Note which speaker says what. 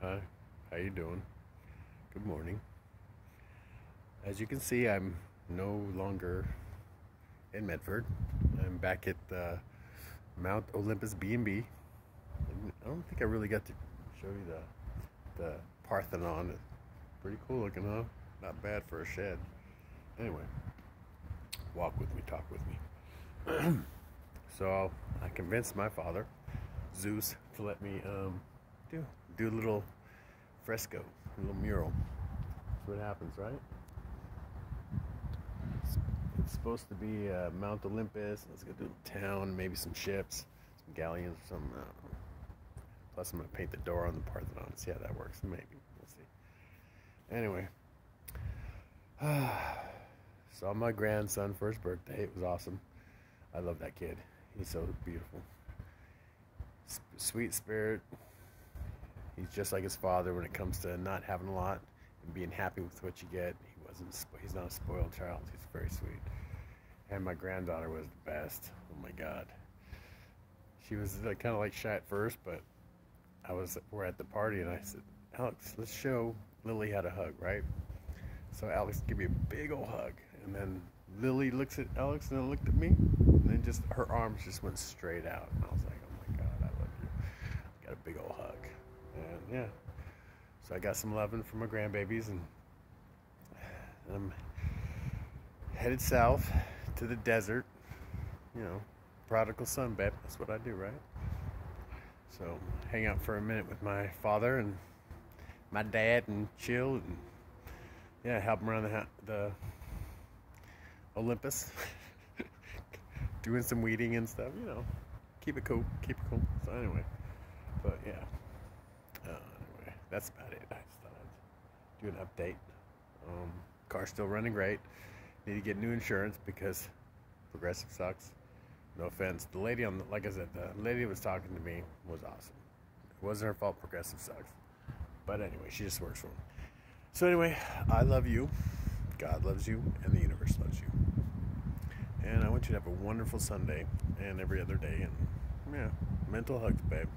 Speaker 1: Hi, how you doing? Good morning. As you can see, I'm no longer in Medford. I'm back at uh, Mount Olympus B&B. I don't think I really got to show you the the Parthenon. Pretty cool looking, huh? Not bad for a shed. Anyway, walk with me, talk with me. so I convinced my father, Zeus, to let me um, do do a little fresco, a little mural. That's what happens, right? It's, it's supposed to be uh, Mount Olympus. Let's go to the town, maybe some ships, some galleons, some. Uh, plus, I'm gonna paint the door on the Parthenon. See how that works. Maybe we'll see. Anyway, saw my grandson his birthday. It was awesome. I love that kid. He's so beautiful. S- sweet spirit, He's just like his father when it comes to not having a lot and being happy with what you get. He wasn't. He's not a spoiled child. He's very sweet. And my granddaughter was the best. Oh my God. She was like, kind of like shy at first, but I was. We're at the party, and I said, Alex, let's show Lily how to hug, right? So Alex give me a big old hug, and then Lily looks at Alex and then looked at me, and then just her arms just went straight out, and I was like, oh my God, I love you. Got a big old hug. And yeah, so I got some loving from my grandbabies, and I'm headed south to the desert. You know, prodigal son, babe. That's what I do, right? So hang out for a minute with my father and my dad, and chill, and yeah, help him around the the Olympus, doing some weeding and stuff. You know, keep it cool, keep it cool. So anyway, but yeah that's about it. I just thought I'd do an update. Um, car's still running great. Need to get new insurance because Progressive sucks. No offense. The lady on the, like I said, the lady that was talking to me was awesome. It wasn't her fault. Progressive sucks. But anyway, she just works for me. So anyway, I love you. God loves you, and the universe loves you. And I want you to have a wonderful Sunday and every other day. And yeah, mental hugs, babe.